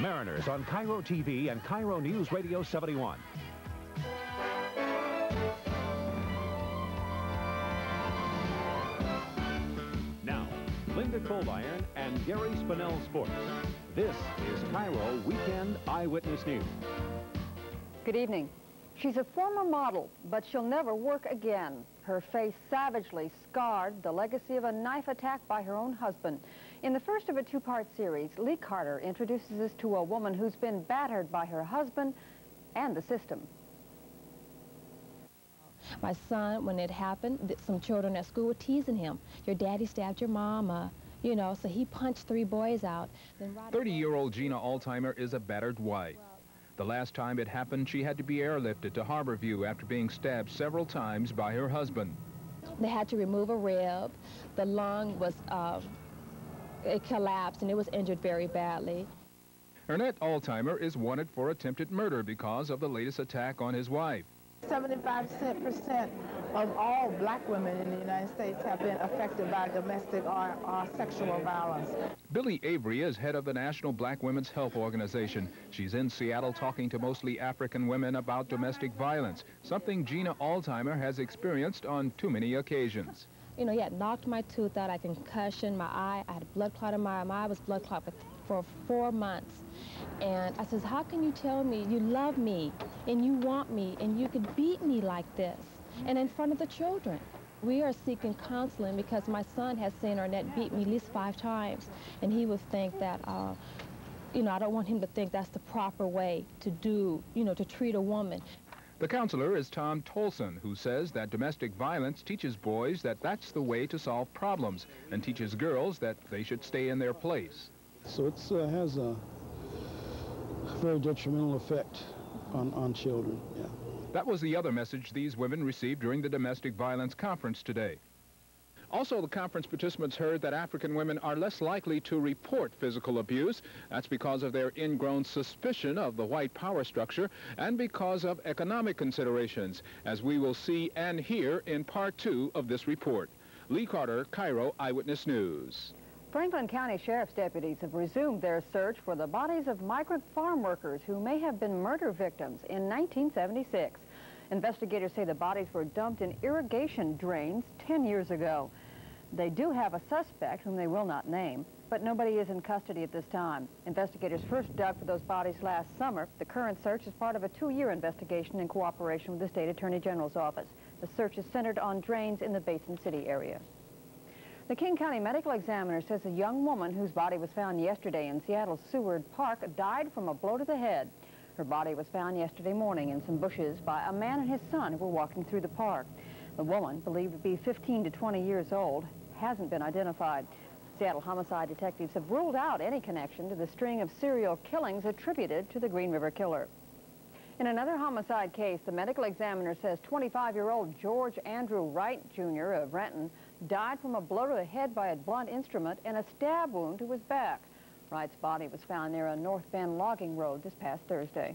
Mariners on KIRO TV and KIRO News Radio 71. Now, Linda Coldiron and Gary Spinell Sports. This is KIRO Weekend Eyewitness News. Good evening. She's a former model, but she'll never work again. Her face savagely scarred the legacy of a knife attack by her own husband. In the first of a two-part series, Lee Carter introduces us to a woman who's been battered by her husband and the system. My son, when it happened, some children at school were teasing him. Your daddy stabbed your mama. You know, so he punched three boys out. 30-year-old Gina Altimer is a battered wife. The last time it happened, she had to be airlifted to Harborview after being stabbed several times by her husband. They had to remove a rib. The lung was, uh, it collapsed and it was injured very badly. Ernest Altimer is wanted for attempted murder because of the latest attack on his wife. 75% of all black women in the United States have been affected by domestic or, or, sexual violence. Byllye Avery is head of the National Black Women's Health Organization. She's in Seattle talking to mostly African women about domestic violence, something Gina Altimer has experienced on too many occasions. You know, he had knocked my tooth out, I had concussion, my eye, I had a blood clot in my eye, my eye was blood clot for, for four months. And I says, how can you tell me you love me and you want me and you could beat me like this and in front of the children? We are seeking counseling because my son has seen Arnett beat me at least five times and he would think that, uh, you know, I don't want him to think that's the proper way to do, you know, to treat a woman. The counselor is Tom Tolson, who says that domestic violence teaches boys that that's the way to solve problems and teaches girls that they should stay in their place. So it uh, has a very detrimental effect on, on children, yeah. That was the other message these women received during the domestic violence conference today. Also, the conference participants heard that African women are less likely to report physical abuse. That's because of their ingrown suspicion of the white power structure and because of economic considerations, as we will see and hear in part two of this report. Lee Carter, KIRO Eyewitness News. Franklin County Sheriff's deputies have resumed their search for the bodies of migrant farm workers who may have been murder victims in 1976. Investigators say the bodies were dumped in irrigation drains 10 years ago. They do have a suspect whom they will not name, but nobody is in custody at this time. Investigators first dug for those bodies last summer. The current search is part of a two-year investigation in cooperation with the State Attorney General's office. The search is centered on drains in the Basin City area. The King County Medical Examiner says a young woman whose body was found yesterday in Seattle's Seward Park died from a blow to the head. Her body was found yesterday morning in some bushes by a man and his son who were walking through the park. The woman, believed to be 15 to 20 years old, hasn't been identified. Seattle homicide detectives have ruled out any connection to the string of serial killings attributed to the Green River Killer. In another homicide case, the medical examiner says 25-year-old George Andrew Wright, Jr. of Renton died from a blow to the head by a blunt instrument and a stab wound to his back. Wright's body was found near a North Bend logging road this past Thursday.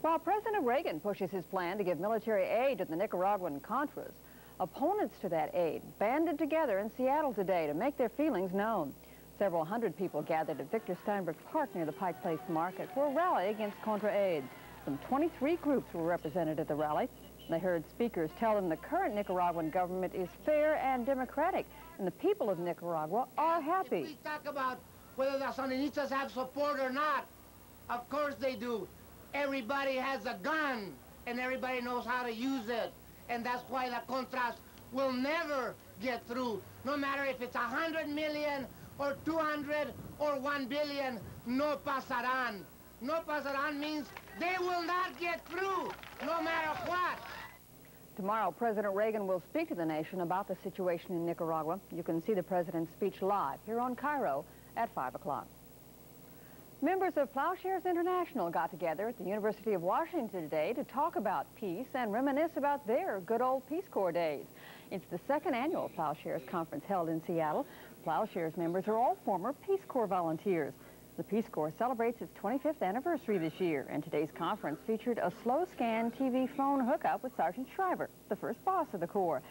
While President Reagan pushes his plan to give military aid to the Nicaraguan Contras, opponents to that aid banded together in Seattle today to make their feelings known. Several hundred people gathered at Victor Steinbrueck Park near the Pike Place Market for a rally against Contra aid. Some 23 groups were represented at the rally. They heard speakers tell them the current Nicaraguan government is fair and democratic, and the people of Nicaragua are happy. If we talk about whether the Sandinistas have support or not, of course they do. Everybody has a gun, and everybody knows how to use it. And that's why the Contras will never get through. No matter if it's a 100 million or 200 or 1 billion, no pasarán. No pasarán means they will not get through, no matter what. Tomorrow, President Reagan will speak to the nation about the situation in Nicaragua. You can see the president's speech live here on KIRO at 5 o'clock. Members of Plowshares International got together at the University of Washington today to talk about peace and reminisce about their good old Peace Corps days. It's the second annual Plowshares Conference held in Seattle. Plowshares members are all former Peace Corps volunteers. The Peace Corps celebrates its 25th anniversary this year, and today's conference featured a slow scan TV phone hookup with Sargent Shriver, the first boss of the Corps.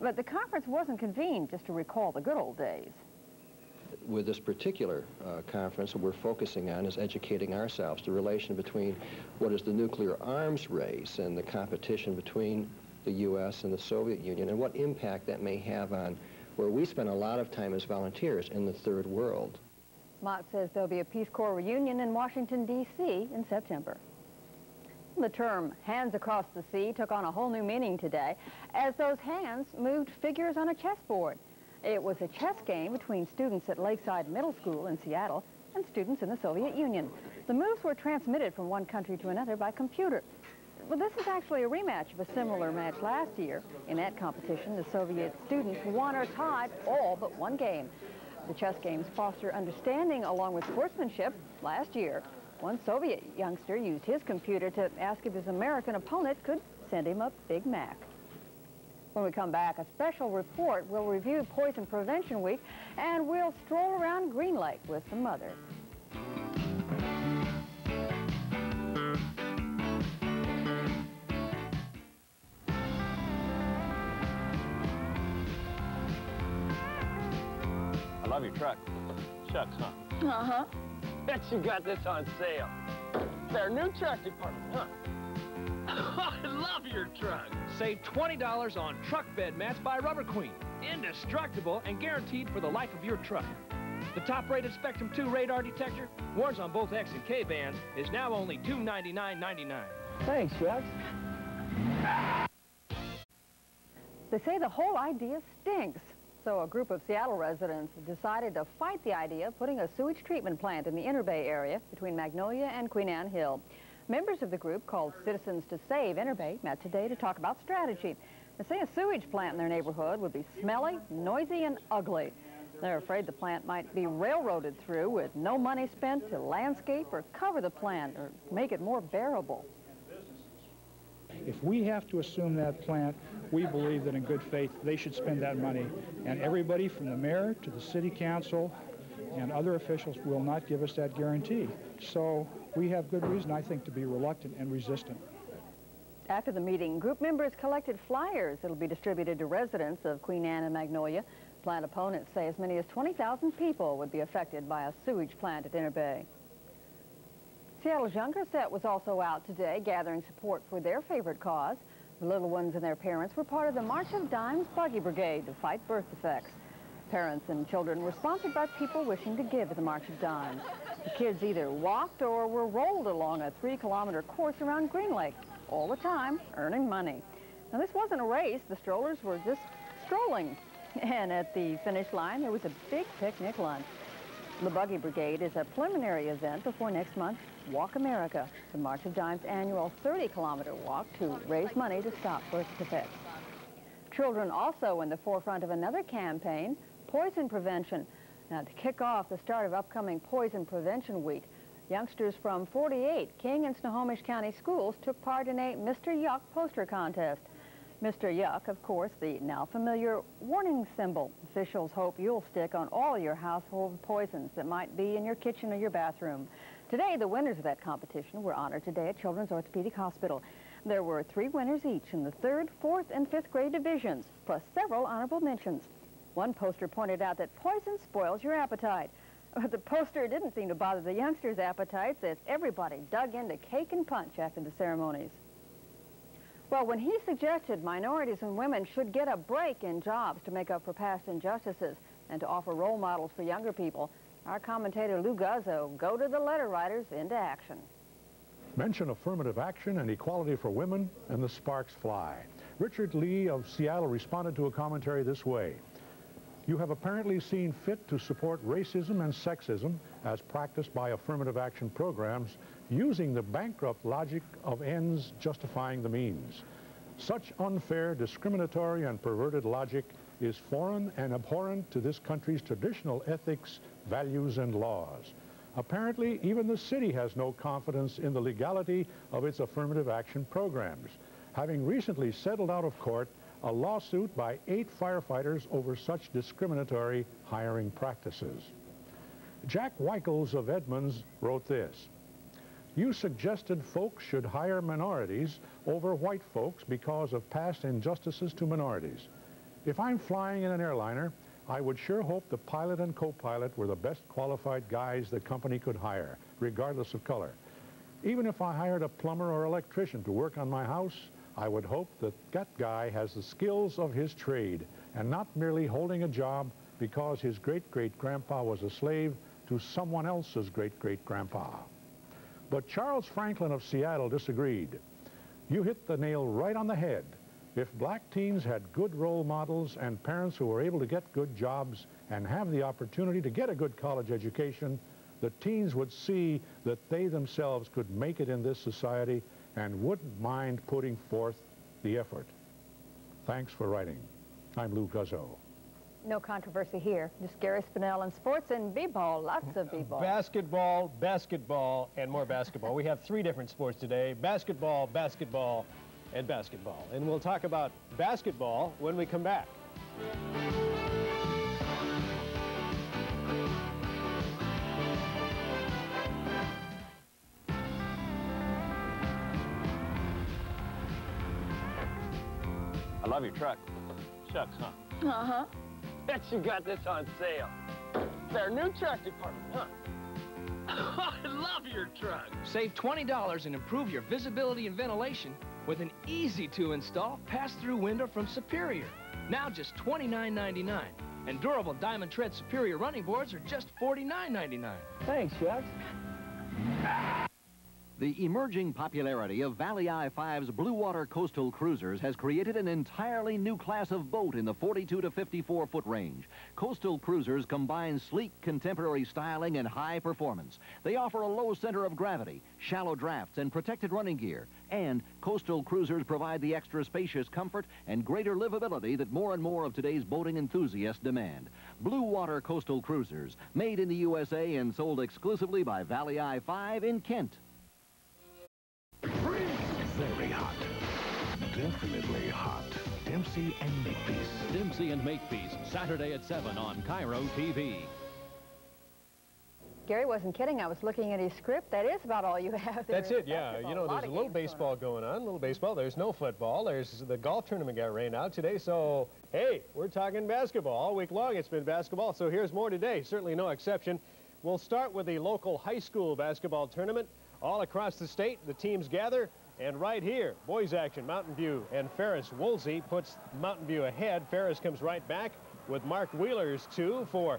But the conference wasn't convened just to recall the good old days. with this particular uh, conference, what we're focusing on is educating ourselves, the relation between what is the nuclear arms race and the competition between the U.S. and the Soviet Union, and what impact that may have on where we spend a lot of time as volunteers in the third world. Mott says there'll be a Peace Corps reunion in Washington, D.C. in September. The term hands across the sea took on a whole new meaning today as those hands moved figures on a chessboard. It was a chess game between students at Lakeside Middle School in Seattle and students in the Soviet Union. The moves were transmitted from one country to another by computer. Well, this is actually a rematch of a similar match last year. In that competition, the Soviet students won or tied all but one game. The chess games foster understanding along with sportsmanship. Last year, one Soviet youngster used his computer to ask if his American opponent could send him a Big Mac. When we come back, a special report will review Poison Prevention Week, and we'll stroll around Green Lake with some mothers. Love your truck. Shucks, huh? Uh-huh. Bet you got this on sale. Their new truck department, huh? I love your truck. Save $20 on truck bed mats by Rubber Queen. Indestructible and guaranteed for the life of your truck. The top-rated Spectrum 2 radar detector, warns on both X and K bands, is now only $299.99. Thanks, Jax. They say the whole idea stinks. So a group of Seattle residents decided to fight the idea of putting a sewage treatment plant in the Interbay area between Magnolia and Queen Anne Hill. Members of the group called Citizens to Save Interbay met today to talk about strategy. They say a sewage plant in their neighborhood would be smelly, noisy, and ugly. They're afraid the plant might be railroaded through with no money spent to landscape or cover the plant or make it more bearable. If we have to assume that plant, we believe that in good faith they should spend that money. And everybody from the mayor to the city council and other officials will not give us that guarantee. So we have good reason, I think, to be reluctant and resistant. After the meeting, group members collected flyers that will be distributed to residents of Queen Anne and Magnolia. Plant opponents say as many as 20,000 people would be affected by a sewage plant at Interbay. Seattle's Younger Set was also out today gathering support for their favorite cause. The little ones and their parents were part of the March of Dimes Buggy Brigade to fight birth defects. Parents and children were sponsored by people wishing to give the March of Dimes. The kids either walked or were rolled along a three-kilometer course around Green Lake, all the time earning money. Now, this wasn't a race. The strollers were just strolling. And at the finish line, there was a big picnic lunch. The Buggy Brigade is a preliminary event before next month's Walk America, the March of Dimes annual 30-kilometer walk to raise money to stop birth defects. Children also in the forefront of another campaign, poison prevention. Now, to kick off the start of upcoming Poison Prevention Week, youngsters from 48 King and Snohomish County schools took part in a Mr. Yuck poster contest. Mr. Yuck, of course, the now familiar warning symbol. Officials hope you'll stick on all your household poisons that might be in your kitchen or your bathroom. Today, the winners of that competition were honored today at Children's Orthopedic Hospital. There were three winners each in the third, fourth, and fifth grade divisions, plus several honorable mentions. One poster pointed out that poison spoils your appetite. But the poster didn't seem to bother the youngsters' appetites as everybody dug into cake and punch after the ceremonies. Well, when he suggested minorities and women should get a break in jobs to make up for past injustices and to offer role models for younger people, our commentator Lou Guzzo go to the letter writers into action. Mention affirmative action and equality for women, and the sparks fly. Richard Lee of Seattle responded to a commentary this way. You have apparently seen fit to support racism and sexism as practiced by affirmative action programs using the bankrupt logic of ends justifying the means. Such unfair, discriminatory, and perverted logic is foreign and abhorrent to this country's traditional ethics, values, and laws. Apparently, even the city has no confidence in the legality of its affirmative action programs, having recently settled out of court a lawsuit by eight firefighters over such discriminatory hiring practices. Jack Weichels of Edmonds wrote this. You suggested folks should hire minorities over white folks because of past injustices to minorities. If I'm flying in an airliner I would sure hope the pilot and co-pilot were the best qualified guys the company could hire, regardless of color. Even if I hired a plumber or electrician to work on my house, I would hope that that guy has the skills of his trade and not merely holding a job because his great-great-grandpa was a slave to someone else's great-great-grandpa. But Charles Franklin of Seattle disagreed. You hit the nail right on the head. If black teens had good role models and parents who were able to get good jobs and have the opportunity to get a good college education, the teens would see that they themselves could make it in this society and wouldn't mind putting forth the effort. Thanks for writing. I'm Lou Guzzo. No controversy here. Just Gary Spinell and sports and b-ball. Lots of b-ball. Basketball, basketball, and more basketball. we have three different sports today. Basketball, basketball, and basketball. And we'll talk about basketball when we come back. Love your truck. Shucks, huh? Uh-huh. Bet you got this on sale. Their new truck department, huh? I love your truck. Save $20 and improve your visibility and ventilation with an easy-to-install pass-through window from Superior. Now just $29.99. And durable Diamond Tread Superior running boards are just $49.99. Thanks, Shucks. The emerging popularity of Valley I-5's Blue Water Coastal Cruisers has created an entirely new class of boat in the 42 to 54 foot range. Coastal Cruisers combine sleek contemporary styling and high performance. They offer a low center of gravity, shallow drafts, and protected running gear. And Coastal Cruisers provide the extra spacious comfort and greater livability that more and more of today's boating enthusiasts demand. Blue Water Coastal Cruisers, made in the USA and sold exclusively by Valley I-5 in Kent. Definitely hot. Dempsey and Makepeace. Dempsey and Makepeace, Saturday at 7 on KIRO TV. Gary wasn't kidding. I was looking at his script. That is about all you have there. That's it, yeah. You know, there's a little baseball going on, a little baseball. There's no football. There's the golf tournament got rained out today. So, hey, we're talking basketball. All week long it's been basketball. So here's more today. Certainly no exception. We'll start with the local high school basketball tournament. All across the state, the teams gather. And right here, boys action, Mountain View and Ferris Woolsey puts Mountain View ahead. Ferris comes right back with Mark Wheeler's two for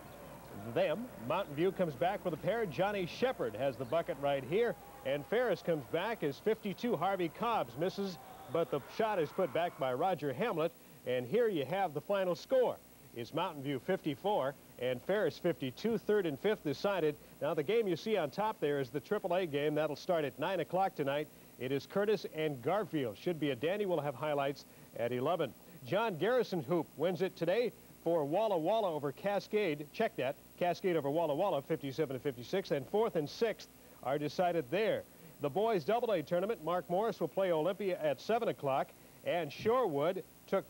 them. Mountain View comes back with a pair. Johnny Shepard has the bucket right here. And Ferris comes back as 52. Harvey Cobbs misses, but the shot is put back by Roger Hamlet. And here you have the final score. It's Mountain View 54 and Ferris 52. Third and fifth decided. Now the game you see on top there is the AAA game. That'll start at 9 o'clock tonight. It is Curtis and Garfield. Should be a dandy. We'll have highlights at 11. John Garrison Hoop wins it today for Walla Walla over Cascade. Check that. Cascade over Walla Walla, 57 to 56. And fourth and sixth are decided there. The boys double A tournament, Mark Morris will play Olympia at 7 o'clock. And Shorewood took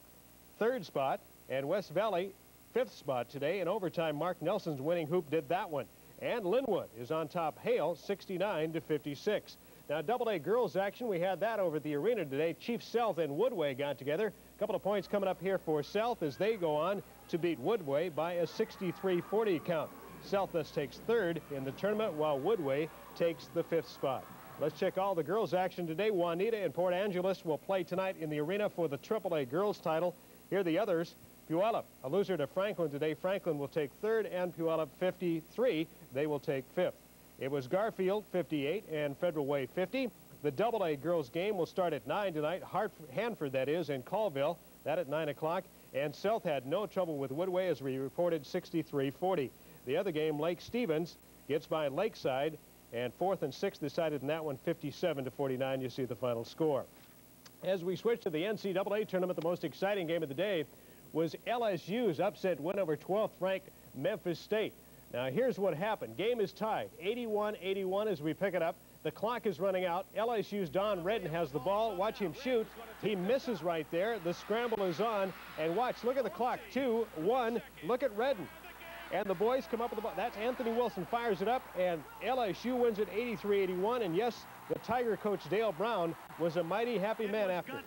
third spot. And West Valley, fifth spot today. In overtime, Mark Nelson's winning hoop did that one. And Lynnwood is on top Hale, 69 to 56. Now, double A girls action, we had that over at the arena today. Chief Sealth and Woodway got together. A couple of points coming up here for Sealth as they go on to beat Woodway by a 63-40 count. Sealth thus takes third in the tournament while Woodway takes the fifth spot. Let's check all the girls action today. Juanita and Port Angeles will play tonight in the arena for the AAA girls title. Here are the others. Puyallup, a loser to Franklin today. Franklin will take third and Puyallup 53. They will take fifth. It was Garfield 58 and Federal Way 50. The Double A girls game will start at 9 tonight. Hanford, that is, in Colville. That at 9 o'clock. And Sealth had no trouble with Woodway as we reported 63-40. The other game, Lake Stevens, gets by Lakeside. And fourth and sixth decided in that one 57 to 49. You see the final score. As we switch to the NCAA tournament, the most exciting game of the day was LSU's upset win over 12th ranked Memphis State. Now, here's what happened. Game is tied, 81-81 as we pick it up. The clock is running out. LSU's Don Redden has the ball. Watch him shoot. He misses right there. The scramble is on. And watch, look at the clock. Two, one. Look at Redden. And the boys come up with the ball. That's Anthony Wilson fires it up, and LSU wins it 83-81. And yes, the Tiger coach Dale Brown was a mighty happy man after.